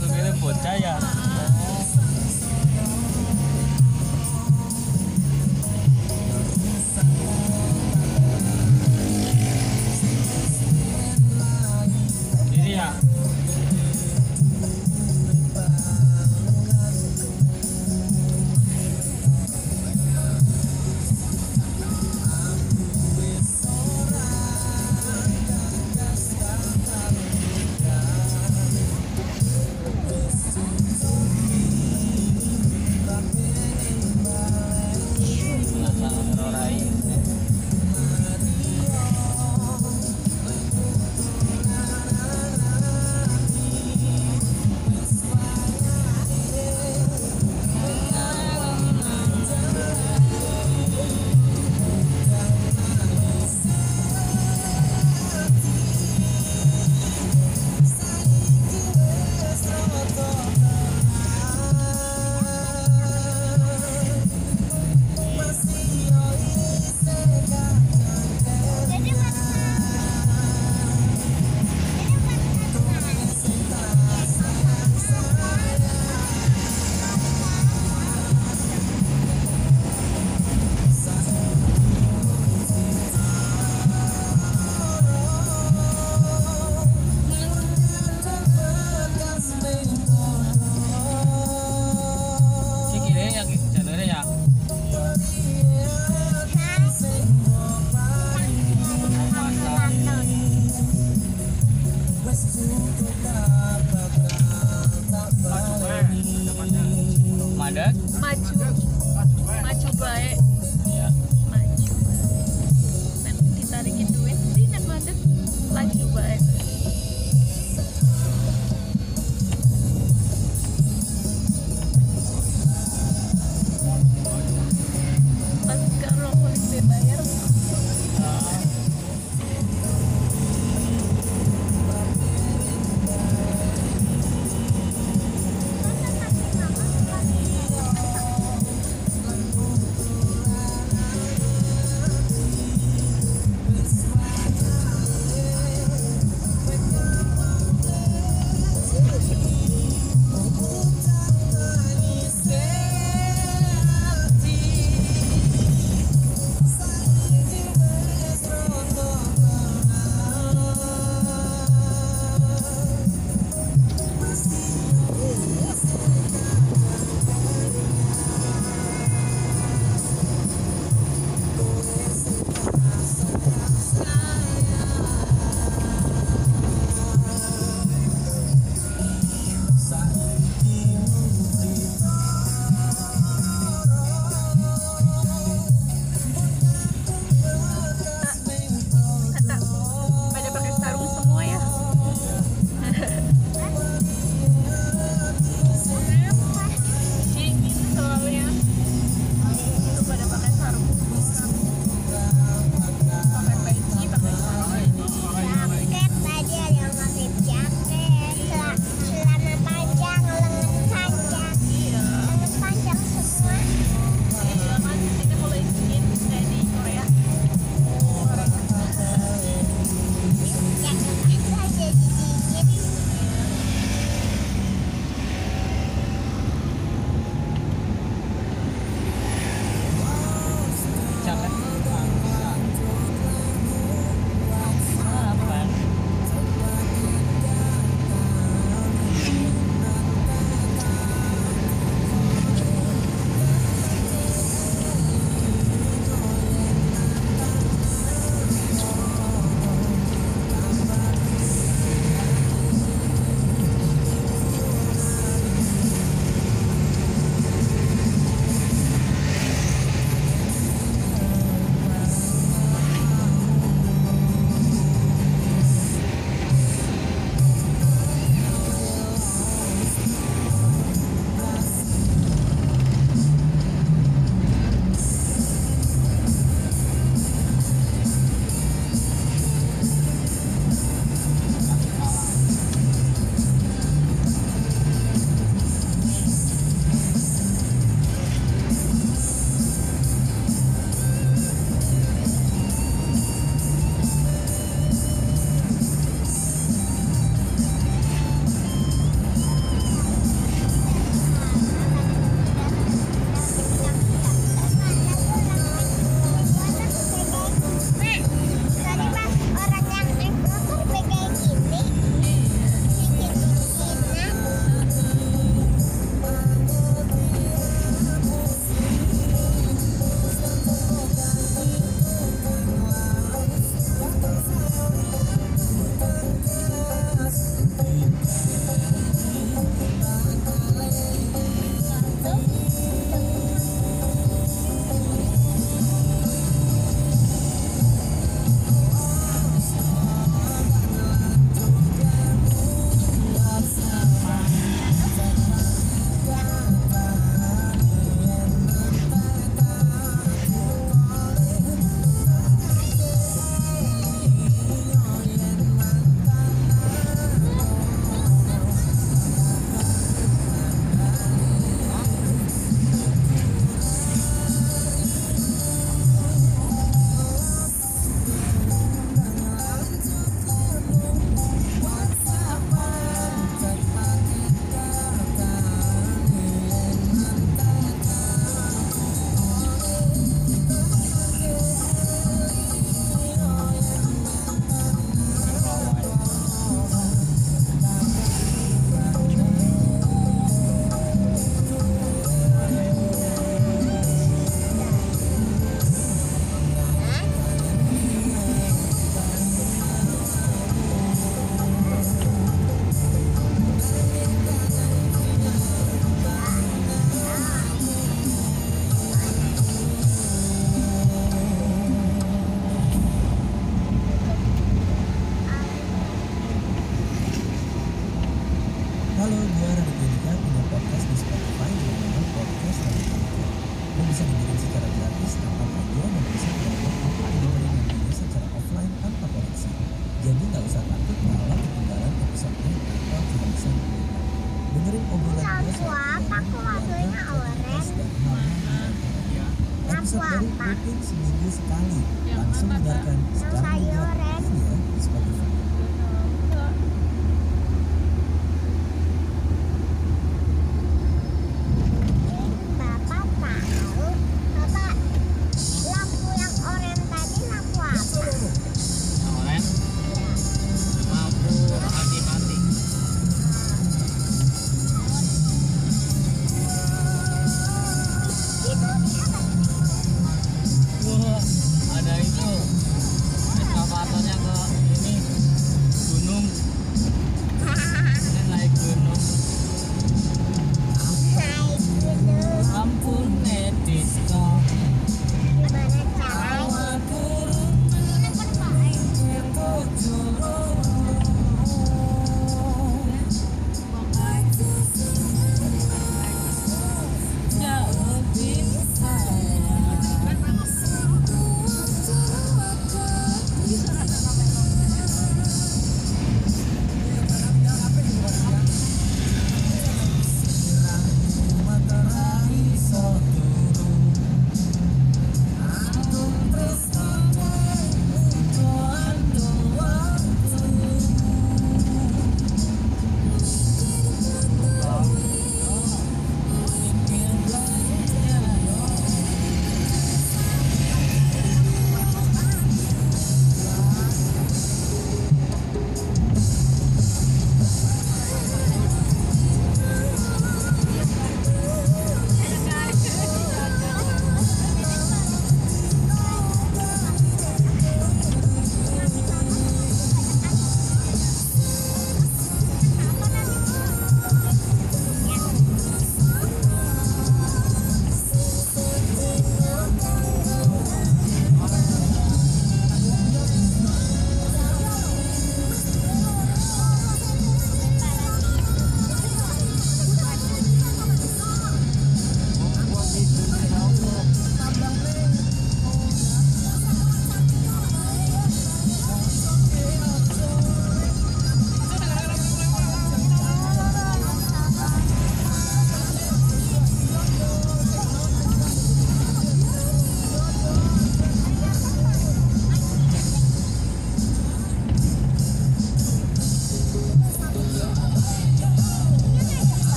那边的国家呀。